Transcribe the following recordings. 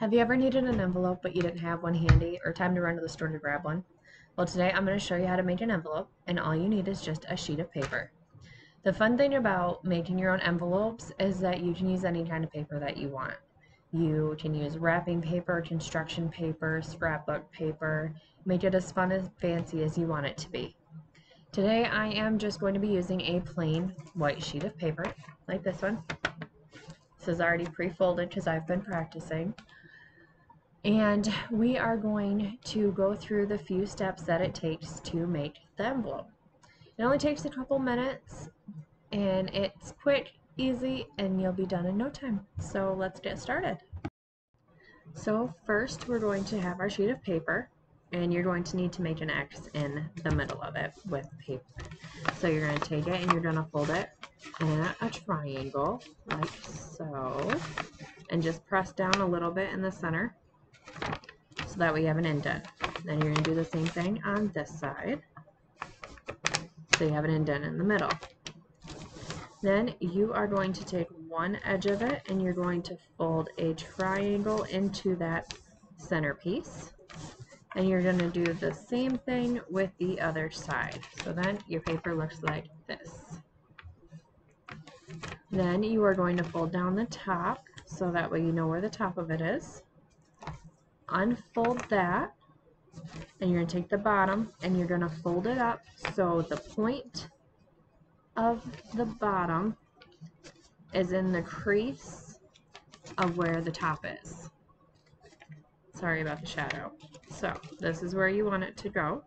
Have you ever needed an envelope but you didn't have one handy or time to run to the store to grab one? Well, today I'm going to show you how to make an envelope and all you need is just a sheet of paper. The fun thing about making your own envelopes is that you can use any kind of paper that you want. You can use wrapping paper, construction paper, scrapbook paper, make it as fun and fancy as you want it to be. Today I am just going to be using a plain white sheet of paper, like this one. This is already pre-folded because I've been practicing. And we are going to go through the few steps that it takes to make the envelope. It only takes a couple minutes and it's quick, easy, and you'll be done in no time. So let's get started. So first we're going to have our sheet of paper and you're going to need to make an X in the middle of it with paper. So you're going to take it and you're going to fold it in a triangle like so and just press down a little bit in the center so that we have an indent. Then you're going to do the same thing on this side. So you have an indent in the middle. Then you are going to take one edge of it and you're going to fold a triangle into that center piece. And you're going to do the same thing with the other side. So then your paper looks like this. Then you are going to fold down the top so that way you know where the top of it is unfold that and you're going to take the bottom and you're going to fold it up so the point of the bottom is in the crease of where the top is. Sorry about the shadow. So this is where you want it to go.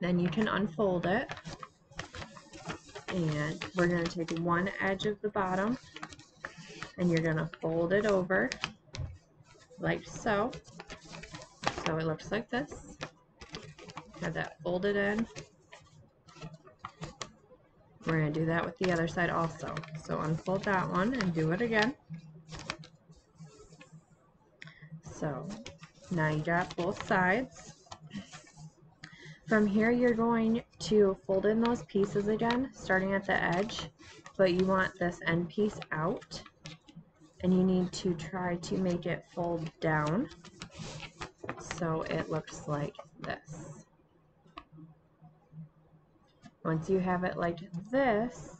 Then you can unfold it and we're going to take one edge of the bottom and you're going to fold it over like so. So it looks like this. Have that folded in. We're going to do that with the other side also. So unfold that one and do it again. So now you got both sides. From here you're going to fold in those pieces again, starting at the edge, but you want this end piece out and you need to try to make it fold down so it looks like this. Once you have it like this,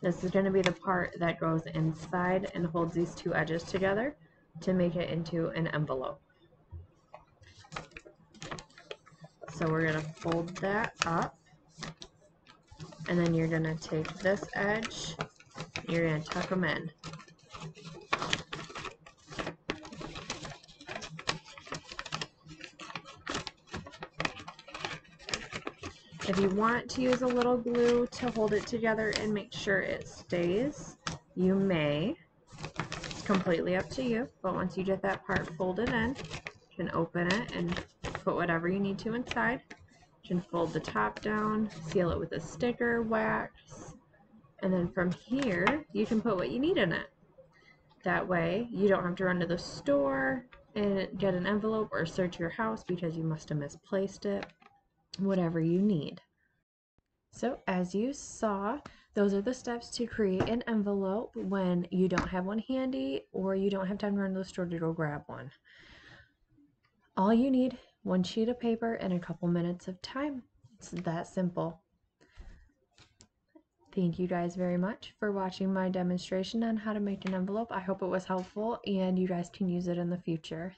this is going to be the part that goes inside and holds these two edges together to make it into an envelope. So we're going to fold that up and then you're going to take this edge, you're going to tuck them in. If you want to use a little glue to hold it together and make sure it stays, you may. It's completely up to you, but once you get that part folded in, you can open it and put whatever you need to inside. You can fold the top down, seal it with a sticker, wax, and then from here, you can put what you need in it. That way, you don't have to run to the store and get an envelope or search your house because you must have misplaced it whatever you need. So as you saw, those are the steps to create an envelope when you don't have one handy or you don't have time to run to the store to go grab one. All you need, one sheet of paper and a couple minutes of time. It's that simple. Thank you guys very much for watching my demonstration on how to make an envelope. I hope it was helpful and you guys can use it in the future.